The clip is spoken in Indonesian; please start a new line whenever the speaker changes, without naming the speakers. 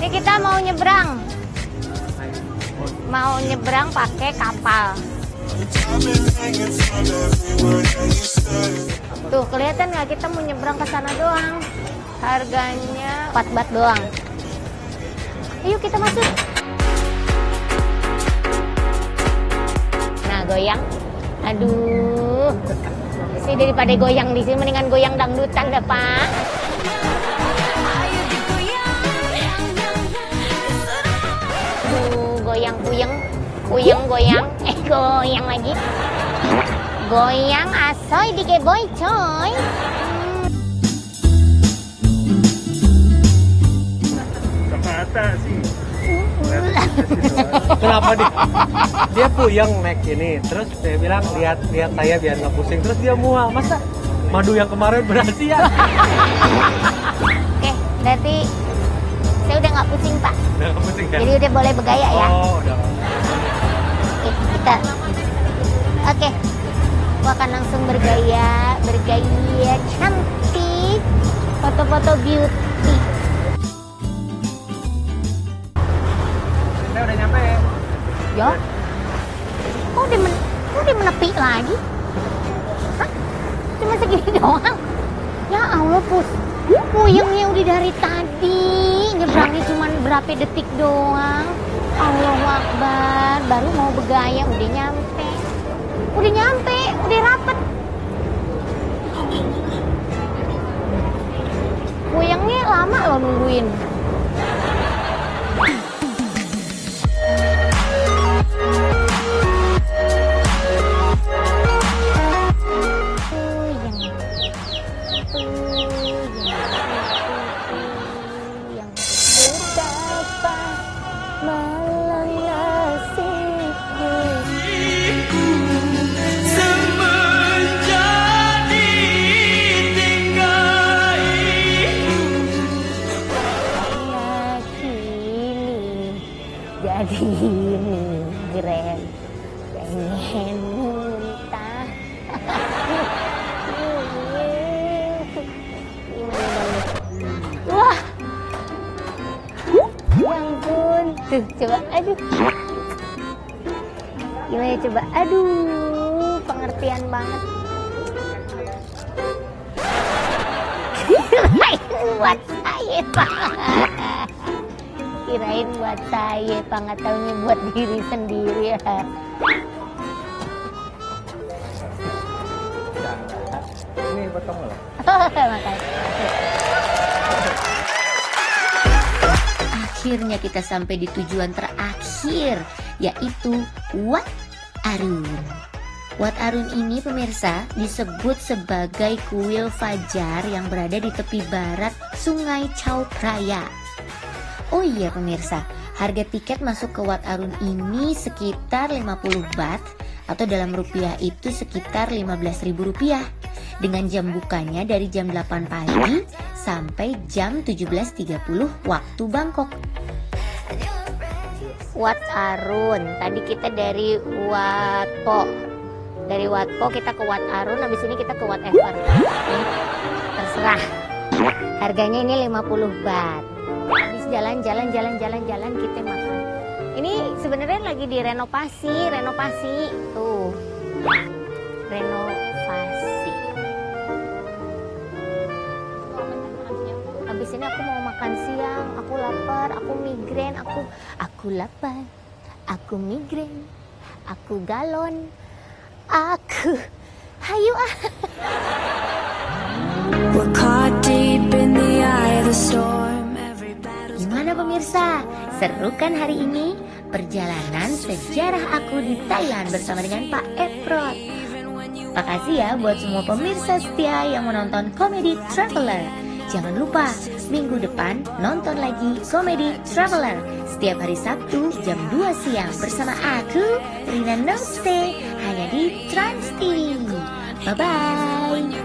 Ini kita mau nyebrang. Mau nyebrang pakai kapal. Tuh, kelihatan nggak kita mau nyebrang ke sana doang. Harganya 4 bat doang. Ayo kita masuk. Nah, goyang. Aduh. Sih daripada goyang di sini mendingan goyang dangdutan dah, Pak. Puyeng goyang. Eh goyang lagi. Goyang asoy di boy coy.
Ternyata sih.
Kenapa dia? Dia puyeng naik ini, terus dia bilang lihat lihat saya biar nggak pusing, terus dia mual. Masa madu yang kemarin berhasil ya?
Oke, berarti saya udah nggak pusing pak.
Udah nggak pusing ya?
Jadi udah boleh bergaya ya.
Oh, udah.
Oke, kita. Oke, aku akan langsung bergaya, bergaya cantik, foto-foto beauty.
Saya udah nyampe.
Yo, kok udah, men kok udah menepi lagi? Hah? Cuma segini doang? Ya Allah, pus. Puyengnya udah dari tadi. Nyebrangnya cuma berapa detik doang. Allahu Akbar. Baru mau bergaya, udah nyampe. Udah nyampe, udah rapet. Puyengnya lama loh nungguin. Melengasiku. Muntah wah ya ampun tuh coba? Aduh gimana coba? Aduh pengertian banget. Kirain buat saya pak. Kirain buat saya pak nggak taunya buat diri sendiri ya
Akhirnya kita sampai di tujuan terakhir, yaitu Wat Arun. Wat Arun ini pemirsa disebut sebagai kuil fajar yang berada di tepi barat Sungai Chao Phraya. Oh iya pemirsa, harga tiket masuk ke Wat Arun ini sekitar 50 baht atau dalam rupiah itu sekitar 15.000 rupiah. Dengan jam bukanya dari jam 8 pagi sampai jam 17.30 waktu Bangkok.
Wat Arun. Tadi kita dari Watpo dari Watpo kita ke Wat Arun habis ini kita ke Wat Ever terserah. Harganya ini 50 baht. Habis jalan-jalan jalan-jalan jalan kita makan ini sebenarnya lagi direnovasi renovasi. Tuh. Renovasi. Habis ini aku mau makan siang. Aku lapar aku migrain aku aku lapar aku migrain aku galon aku hayu ah.
Gimana pemirsa? Seru kan hari ini? Perjalanan sejarah aku di Thailand bersama dengan Pak Eprot. Makasih ya buat semua pemirsa setia yang menonton Comedy Traveler. Jangan lupa, minggu depan nonton lagi Comedy Traveler setiap hari Sabtu jam 2 siang bersama aku, Rina Nose, hanya di Trans TV. Bye-bye.